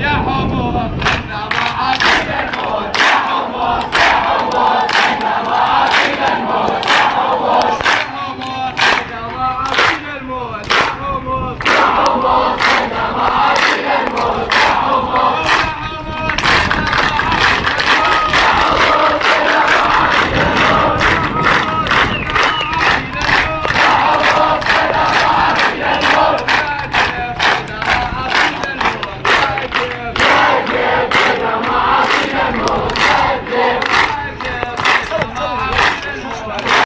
Yeah, homo!